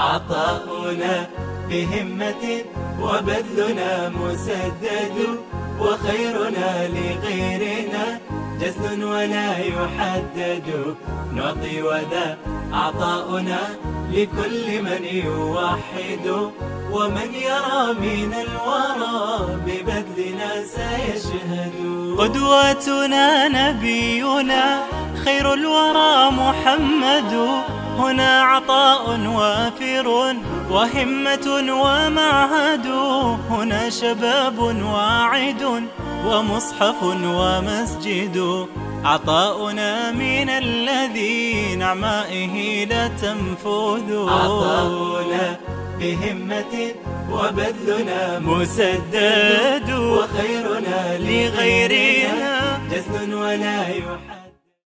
عطاؤنا بهمة وبذلنا مسدد وخيرنا لغيرنا جزل ولا يحدد. نعطي وذا عطاؤنا لكل من يوحد. ومن يرى من الورى ببذلنا سيشهد. قدوتنا نبينا خير الورى محمد. هنا عطاء وافر وهمة ومعهد هنا شباب واعد ومصحف ومسجد. عطاؤنا من الذي نعمائه لا تنفذ. عطاؤنا بهمة وبذلنا مسدد. وخيرنا لغيرنا. جزل ولا يحب